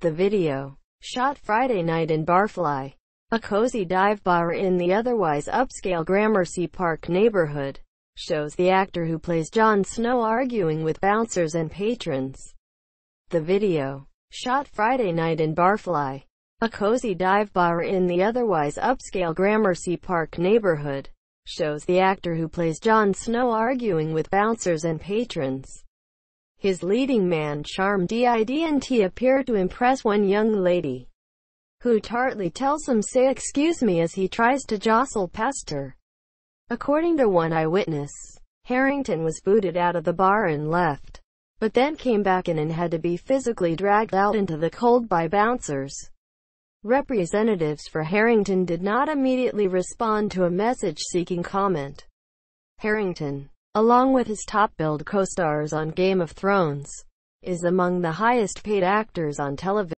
The video, shot Friday night in Barfly, a cozy dive bar in the otherwise upscale Gramercy Park neighborhood, shows the actor who plays Jon Snow arguing with bouncers and patrons. The video, shot Friday night in Barfly, a cozy dive bar in the otherwise upscale Gramercy Park neighborhood, shows the actor who plays Jon Snow arguing with bouncers and patrons. His leading man charm didn't appear to impress one young lady, who tartly tells him say excuse me as he tries to jostle past her. According to one eyewitness, Harington was booted out of the bar and left, but then came back in and had to be physically dragged out into the cold by bouncers. Representatives for Harington did not immediately respond to a message-seeking comment. Harington, along with his top-billed co-stars on Game of Thrones, is among the highest-paid actors on television.